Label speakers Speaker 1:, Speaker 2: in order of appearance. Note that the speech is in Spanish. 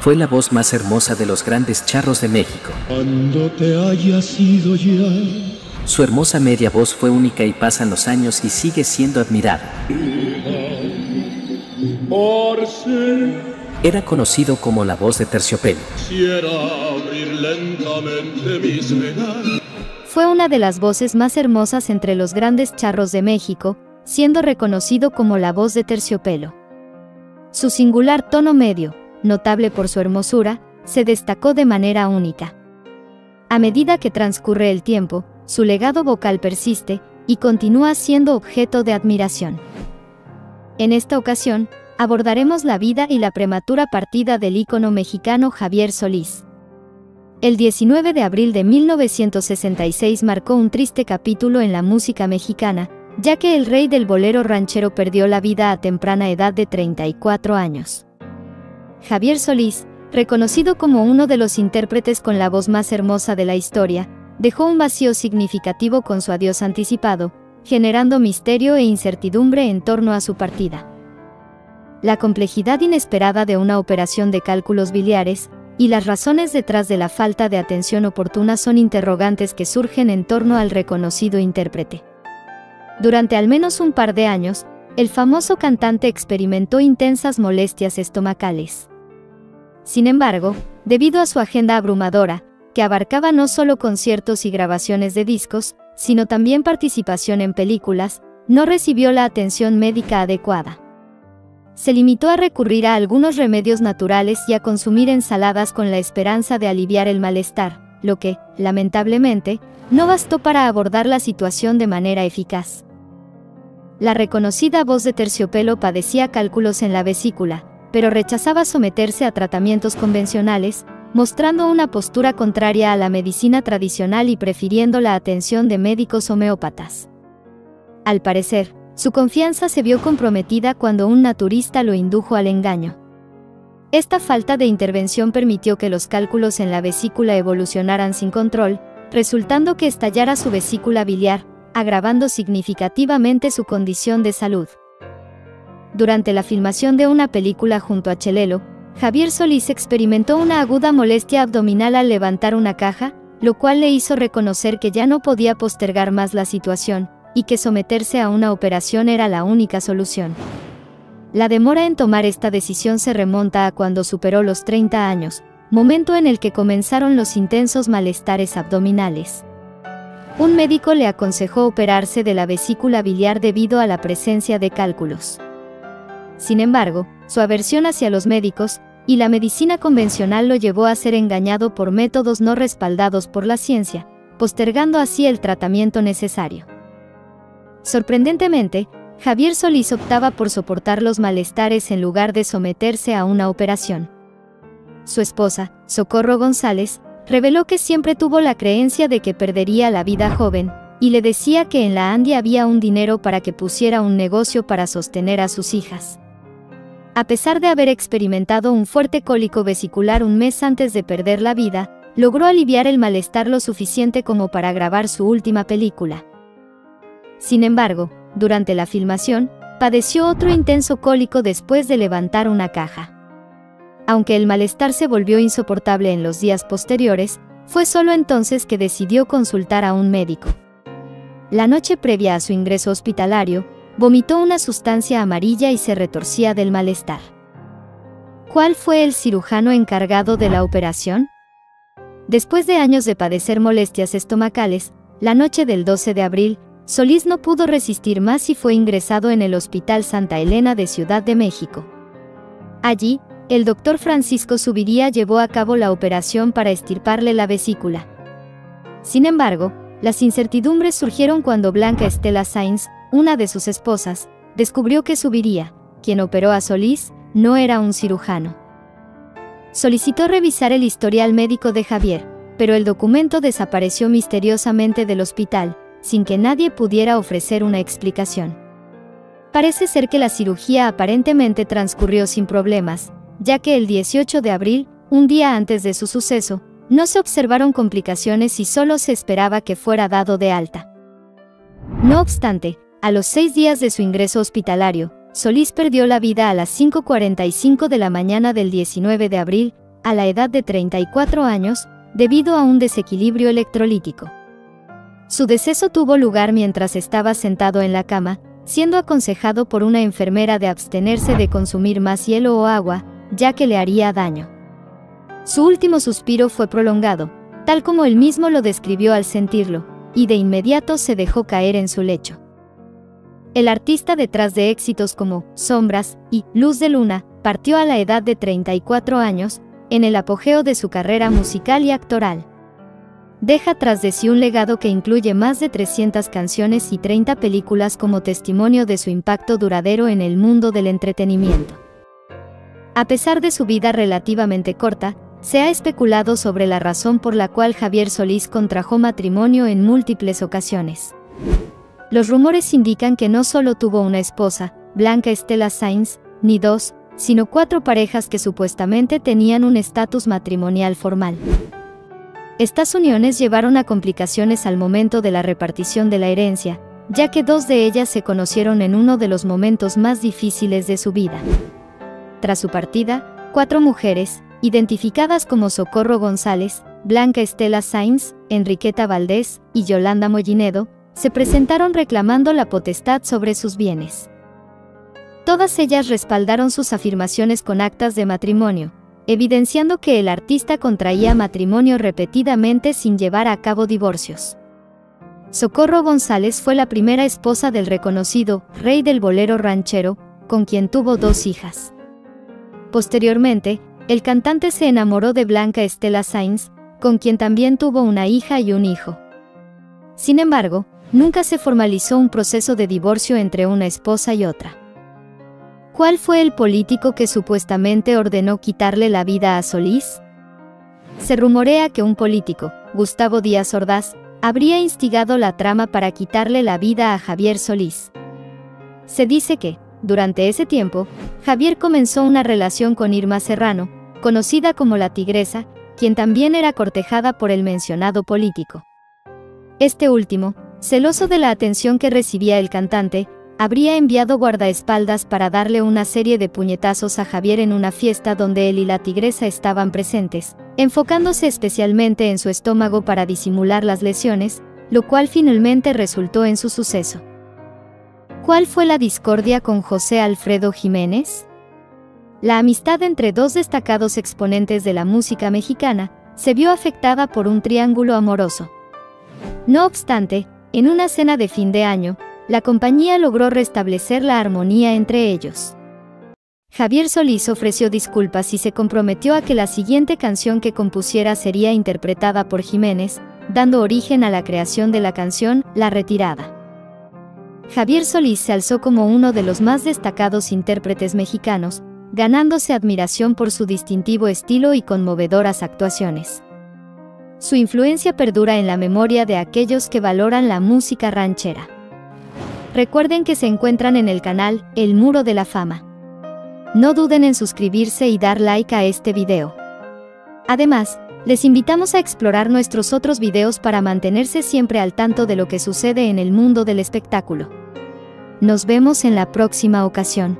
Speaker 1: Fue la voz más hermosa de los grandes charros de México.
Speaker 2: Cuando te haya sido ya.
Speaker 1: Su hermosa media voz fue única y pasan los años y sigue siendo admirada.
Speaker 2: Por
Speaker 1: Era conocido como la voz de terciopelo.
Speaker 3: Fue una de las voces más hermosas entre los grandes charros de México, siendo reconocido como la voz de terciopelo. Su singular tono medio, notable por su hermosura, se destacó de manera única. A medida que transcurre el tiempo, su legado vocal persiste y continúa siendo objeto de admiración. En esta ocasión, abordaremos la vida y la prematura partida del ícono mexicano Javier Solís. El 19 de abril de 1966 marcó un triste capítulo en la música mexicana, ya que el rey del bolero ranchero perdió la vida a temprana edad de 34 años. Javier Solís, reconocido como uno de los intérpretes con la voz más hermosa de la historia, dejó un vacío significativo con su adiós anticipado, generando misterio e incertidumbre en torno a su partida. La complejidad inesperada de una operación de cálculos biliares, y las razones detrás de la falta de atención oportuna son interrogantes que surgen en torno al reconocido intérprete. Durante al menos un par de años, el famoso cantante experimentó intensas molestias estomacales. Sin embargo, debido a su agenda abrumadora, que abarcaba no solo conciertos y grabaciones de discos, sino también participación en películas, no recibió la atención médica adecuada. Se limitó a recurrir a algunos remedios naturales y a consumir ensaladas con la esperanza de aliviar el malestar, lo que, lamentablemente, no bastó para abordar la situación de manera eficaz. La reconocida voz de terciopelo padecía cálculos en la vesícula, pero rechazaba someterse a tratamientos convencionales, mostrando una postura contraria a la medicina tradicional y prefiriendo la atención de médicos homeópatas. Al parecer, su confianza se vio comprometida cuando un naturista lo indujo al engaño. Esta falta de intervención permitió que los cálculos en la vesícula evolucionaran sin control, resultando que estallara su vesícula biliar, agravando significativamente su condición de salud. Durante la filmación de una película junto a Chelelo, Javier Solís experimentó una aguda molestia abdominal al levantar una caja, lo cual le hizo reconocer que ya no podía postergar más la situación, y que someterse a una operación era la única solución. La demora en tomar esta decisión se remonta a cuando superó los 30 años, momento en el que comenzaron los intensos malestares abdominales. Un médico le aconsejó operarse de la vesícula biliar debido a la presencia de cálculos. Sin embargo, su aversión hacia los médicos y la medicina convencional lo llevó a ser engañado por métodos no respaldados por la ciencia, postergando así el tratamiento necesario. Sorprendentemente, Javier Solís optaba por soportar los malestares en lugar de someterse a una operación. Su esposa, Socorro González, reveló que siempre tuvo la creencia de que perdería la vida joven, y le decía que en la Andia había un dinero para que pusiera un negocio para sostener a sus hijas. A pesar de haber experimentado un fuerte cólico vesicular un mes antes de perder la vida, logró aliviar el malestar lo suficiente como para grabar su última película. Sin embargo, durante la filmación, padeció otro intenso cólico después de levantar una caja. Aunque el malestar se volvió insoportable en los días posteriores, fue solo entonces que decidió consultar a un médico. La noche previa a su ingreso hospitalario, vomitó una sustancia amarilla y se retorcía del malestar. ¿Cuál fue el cirujano encargado de la operación? Después de años de padecer molestias estomacales, la noche del 12 de abril, Solís no pudo resistir más y fue ingresado en el Hospital Santa Elena de Ciudad de México. Allí, el doctor Francisco Subiría llevó a cabo la operación para estirparle la vesícula. Sin embargo, las incertidumbres surgieron cuando Blanca Estela Sainz, una de sus esposas, descubrió que Subiría, quien operó a Solís, no era un cirujano. Solicitó revisar el historial médico de Javier, pero el documento desapareció misteriosamente del hospital, sin que nadie pudiera ofrecer una explicación. Parece ser que la cirugía aparentemente transcurrió sin problemas, ya que el 18 de abril, un día antes de su suceso, no se observaron complicaciones y solo se esperaba que fuera dado de alta. No obstante, a los seis días de su ingreso hospitalario, Solís perdió la vida a las 5.45 de la mañana del 19 de abril, a la edad de 34 años, debido a un desequilibrio electrolítico. Su deceso tuvo lugar mientras estaba sentado en la cama, siendo aconsejado por una enfermera de abstenerse de consumir más hielo o agua, ya que le haría daño. Su último suspiro fue prolongado, tal como él mismo lo describió al sentirlo, y de inmediato se dejó caer en su lecho. El artista detrás de éxitos como Sombras y Luz de Luna partió a la edad de 34 años, en el apogeo de su carrera musical y actoral. Deja tras de sí un legado que incluye más de 300 canciones y 30 películas como testimonio de su impacto duradero en el mundo del entretenimiento. A pesar de su vida relativamente corta, se ha especulado sobre la razón por la cual Javier Solís contrajo matrimonio en múltiples ocasiones. Los rumores indican que no solo tuvo una esposa, Blanca Estela Sainz, ni dos, sino cuatro parejas que supuestamente tenían un estatus matrimonial formal. Estas uniones llevaron a complicaciones al momento de la repartición de la herencia, ya que dos de ellas se conocieron en uno de los momentos más difíciles de su vida. Tras su partida, cuatro mujeres, identificadas como Socorro González, Blanca Estela Sainz, Enriqueta Valdés y Yolanda Mollinedo, se presentaron reclamando la potestad sobre sus bienes. Todas ellas respaldaron sus afirmaciones con actas de matrimonio, evidenciando que el artista contraía matrimonio repetidamente sin llevar a cabo divorcios. Socorro González fue la primera esposa del reconocido rey del bolero ranchero, con quien tuvo dos hijas. Posteriormente, el cantante se enamoró de Blanca Estela Sainz, con quien también tuvo una hija y un hijo. Sin embargo, nunca se formalizó un proceso de divorcio entre una esposa y otra. ¿Cuál fue el político que supuestamente ordenó quitarle la vida a Solís? Se rumorea que un político, Gustavo Díaz Ordaz, habría instigado la trama para quitarle la vida a Javier Solís. Se dice que, durante ese tiempo, Javier comenzó una relación con Irma Serrano, conocida como la Tigresa, quien también era cortejada por el mencionado político. Este último, celoso de la atención que recibía el cantante, habría enviado guardaespaldas para darle una serie de puñetazos a Javier en una fiesta donde él y la tigresa estaban presentes, enfocándose especialmente en su estómago para disimular las lesiones, lo cual finalmente resultó en su suceso. ¿Cuál fue la discordia con José Alfredo Jiménez? La amistad entre dos destacados exponentes de la música mexicana se vio afectada por un triángulo amoroso. No obstante, en una cena de fin de año, la compañía logró restablecer la armonía entre ellos. Javier Solís ofreció disculpas y se comprometió a que la siguiente canción que compusiera sería interpretada por Jiménez, dando origen a la creación de la canción La Retirada. Javier Solís se alzó como uno de los más destacados intérpretes mexicanos, ganándose admiración por su distintivo estilo y conmovedoras actuaciones. Su influencia perdura en la memoria de aquellos que valoran la música ranchera. Recuerden que se encuentran en el canal El Muro de la Fama. No duden en suscribirse y dar like a este video. Además, les invitamos a explorar nuestros otros videos para mantenerse siempre al tanto de lo que sucede en el mundo del espectáculo. Nos vemos en la próxima ocasión.